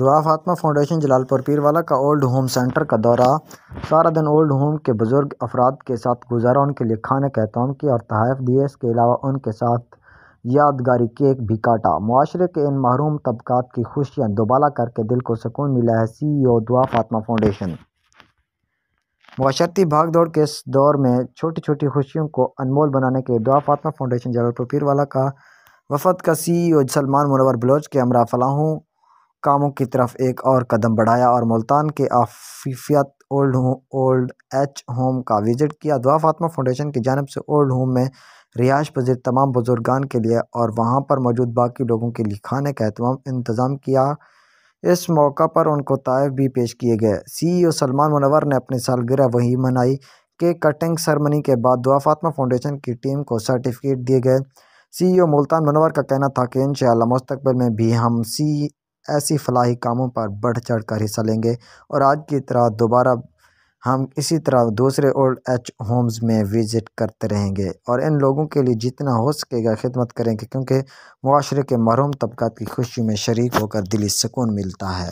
دعا فاطمہ فاؤنڈیشن جلال پور پیروالا کا اولڈ ہوم سینٹر کا دورہ۔ سارا دن اولڈ ہوم کے بزرگ افراد کے ساتھ گزارا، ان کے لیے کھانے کا اہتمام کیا اور تحائف دیے۔ اس کے علاوہ ان کے ساتھ یادگاری کیک بھی کاٹا۔ معاشرے کے ان محروم طبقات کی خوشیاں دوبالا کر کے دل کو سکون ملا ہے۔ سی ای او دعا فاطمہ فاؤنڈیشن۔ معاشرتی بھاگ دوڑ کے اس دور میں چھوٹی چھوٹی خوشیوں کو انمول بنانے کے لیے دعا فاطمہ فاؤنڈیشن جلال پور پیروالا کا وفد کا سی ای او سلمان منور بلوچ کے ہمراہ فلاحوں کاموں کی طرف ایک اور قدم بڑھایا اور ملتان کے عافیت اولڈ ایج ہوم کا وزٹ کیا۔ دعا فاطمہ فاؤنڈیشن کی جانب سے اولڈ ہوم میں رہائش پذیر تمام بزرگان کے لیے اور وہاں پر موجود باقی لوگوں کے لیے کھانے کا انتظام کیا۔ اس موقع پر ان کو تحائف بھی پیش کیے گئے۔ سی ای او سلمان منور نے اپنی سالگرہ وہیں منائی کیک کٹنگ سرمنی کے بعد دعا فاطمہ فاؤنڈیشن کی ٹیم کو سرٹیفکیٹ دیے گئے۔ سی ای او ملتان منور کا کہنا تھا کہ انشاءاللہ مستقبل میں بھی ہم سی ایسی فلاحی کاموں پر بڑھ چڑھ کر حصہ لیں گے اور آج کی طرح دوبارہ ہم اسی طرح دوسرے اولڈ ایج ہومز میں وزٹ کرتے رہیں گے اور ان لوگوں کے لیے جتنا ہو سکے گا خدمت کریں گے کیونکہ معاشرے کے محروم طبقات کی خوشی میں شریک ہو کر دلی سکون ملتا ہے۔